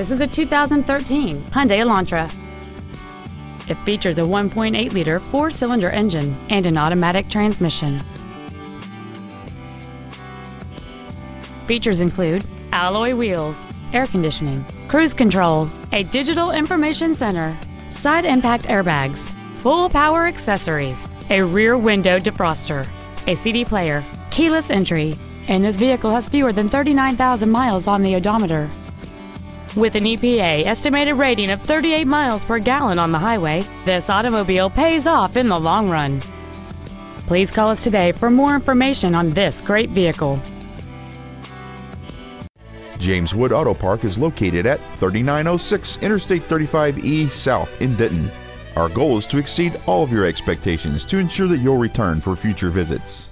This is a 2013 Hyundai Elantra. It features a 1.8-liter four-cylinder engine and an automatic transmission. Features include alloy wheels, air conditioning, cruise control, a digital information center, side impact airbags, full power accessories, a rear window defroster, a CD player, keyless entry, and this vehicle has fewer than 39,000 miles on the odometer. With an EPA estimated rating of 38 miles per gallon on the highway, this automobile pays off in the long run. Please call us today for more information on this great vehicle. James Wood Auto Park is located at 3906 Interstate 35E South in Denton. Our goal is to exceed all of your expectations to ensure that you'll return for future visits.